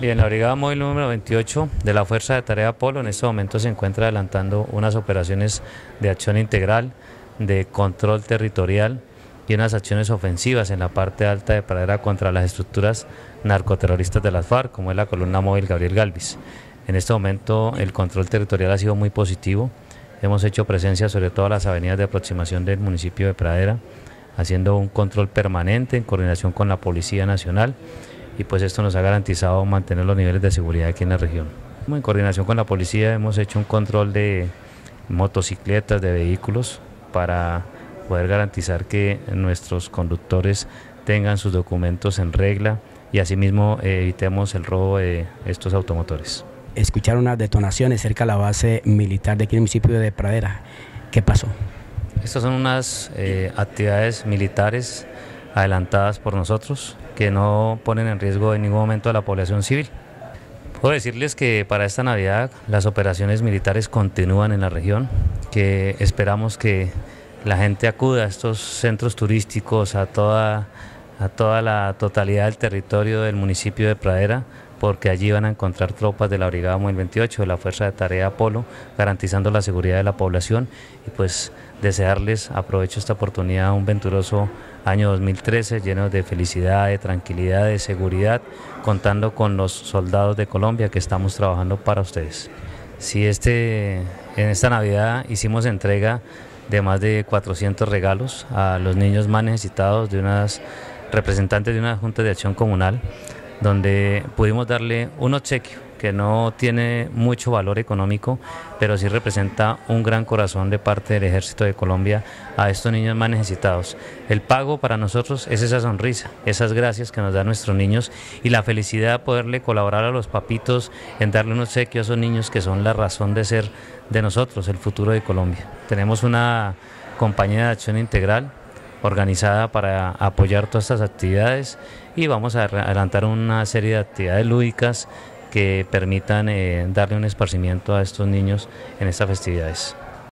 Bien, la Brigada Móvil número 28 de la Fuerza de Tarea Polo en este momento se encuentra adelantando unas operaciones de acción integral, de control territorial y unas acciones ofensivas en la parte alta de Pradera contra las estructuras narcoterroristas de las FARC, como es la columna móvil Gabriel Galvis. En este momento el control territorial ha sido muy positivo. Hemos hecho presencia sobre todas las avenidas de aproximación del municipio de Pradera, haciendo un control permanente en coordinación con la Policía Nacional y pues esto nos ha garantizado mantener los niveles de seguridad aquí en la región. En coordinación con la policía hemos hecho un control de motocicletas, de vehículos, para poder garantizar que nuestros conductores tengan sus documentos en regla y asimismo evitemos el robo de estos automotores. Escucharon unas detonaciones cerca de la base militar de aquí en el municipio de Pradera. ¿Qué pasó? Estas son unas eh, actividades militares adelantadas por nosotros que no ponen en riesgo en ningún momento a la población civil. Puedo decirles que para esta Navidad las operaciones militares continúan en la región, que esperamos que la gente acuda a estos centros turísticos, a toda, a toda la totalidad del territorio del municipio de Pradera, porque allí van a encontrar tropas de la Brigada Móvil 28, de la Fuerza de Tarea Apolo, garantizando la seguridad de la población y pues desearles, aprovecho esta oportunidad, un venturoso año 2013 lleno de felicidad, de tranquilidad, de seguridad, contando con los soldados de Colombia que estamos trabajando para ustedes. Si este, en esta Navidad hicimos entrega de más de 400 regalos a los niños más necesitados de unas representantes de una Junta de Acción Comunal, donde pudimos darle un obsequio que no tiene mucho valor económico, pero sí representa un gran corazón de parte del Ejército de Colombia a estos niños más necesitados. El pago para nosotros es esa sonrisa, esas gracias que nos dan nuestros niños y la felicidad de poderle colaborar a los papitos en darle un obsequio a esos niños que son la razón de ser de nosotros, el futuro de Colombia. Tenemos una compañía de acción integral organizada para apoyar todas estas actividades y vamos a adelantar una serie de actividades lúdicas que permitan eh, darle un esparcimiento a estos niños en estas festividades.